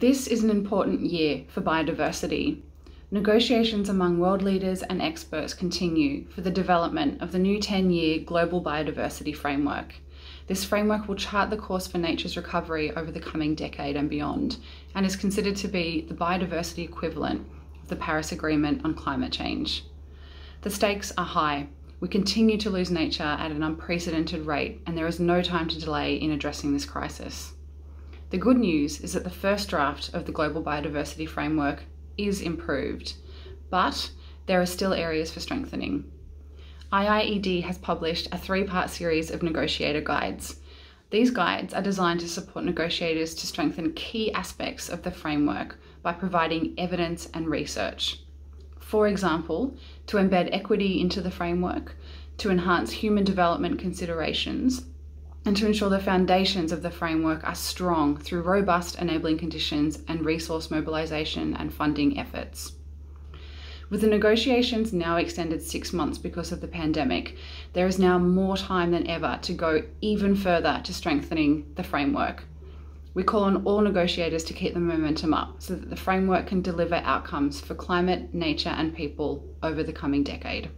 This is an important year for biodiversity. Negotiations among world leaders and experts continue for the development of the new 10 year Global Biodiversity Framework. This framework will chart the course for nature's recovery over the coming decade and beyond, and is considered to be the biodiversity equivalent of the Paris Agreement on climate change. The stakes are high. We continue to lose nature at an unprecedented rate, and there is no time to delay in addressing this crisis. The good news is that the first draft of the Global Biodiversity Framework is improved, but there are still areas for strengthening. IIED has published a three part series of negotiator guides. These guides are designed to support negotiators to strengthen key aspects of the framework by providing evidence and research. For example, to embed equity into the framework, to enhance human development considerations, and to ensure the foundations of the framework are strong through robust enabling conditions and resource mobilisation and funding efforts. With the negotiations now extended six months because of the pandemic, there is now more time than ever to go even further to strengthening the framework. We call on all negotiators to keep the momentum up so that the framework can deliver outcomes for climate, nature, and people over the coming decade.